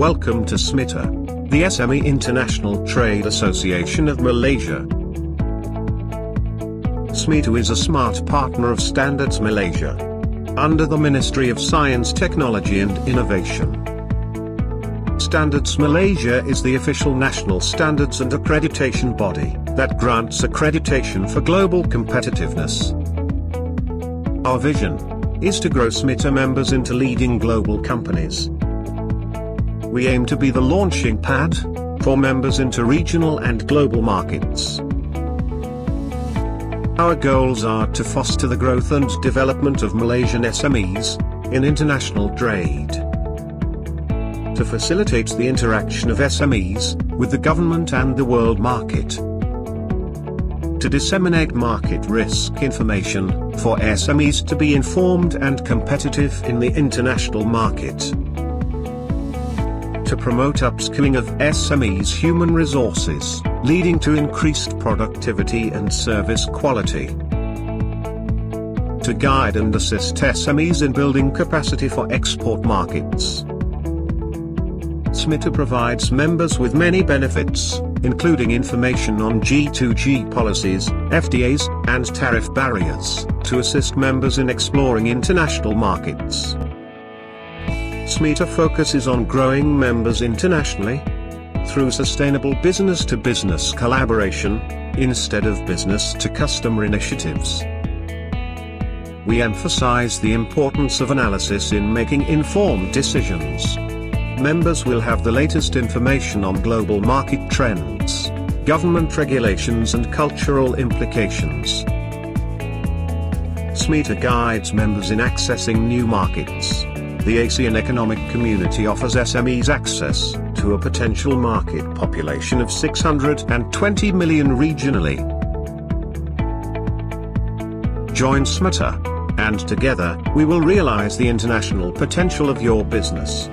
Welcome to SMITA, the SME International Trade Association of Malaysia. SMITA is a smart partner of Standards Malaysia. Under the Ministry of Science, Technology and Innovation. Standards Malaysia is the official national standards and accreditation body that grants accreditation for global competitiveness. Our vision is to grow SMITA members into leading global companies. We aim to be the launching pad for members into regional and global markets. Our goals are to foster the growth and development of Malaysian SMEs in international trade to facilitate the interaction of SMEs with the government and the world market. To disseminate market risk information for SMEs to be informed and competitive in the international market. To promote upskilling of SMEs human resources, leading to increased productivity and service quality to guide and assist SMEs in building capacity for export markets. SMITA provides members with many benefits, including information on G2G policies, FTAs, and tariff barriers, to assist members in exploring international markets. SMITA focuses on growing members internationally through sustainable business to business collaboration, instead of business to customer initiatives. We emphasize the importance of analysis in making informed decisions members will have the latest information on global market trends, government regulations and cultural implications. SMITA guides members in accessing new markets. The ASEAN Economic Community offers SMEs access to a potential market population of 620 million regionally. Join SMITA, and together, we will realize the international potential of your business.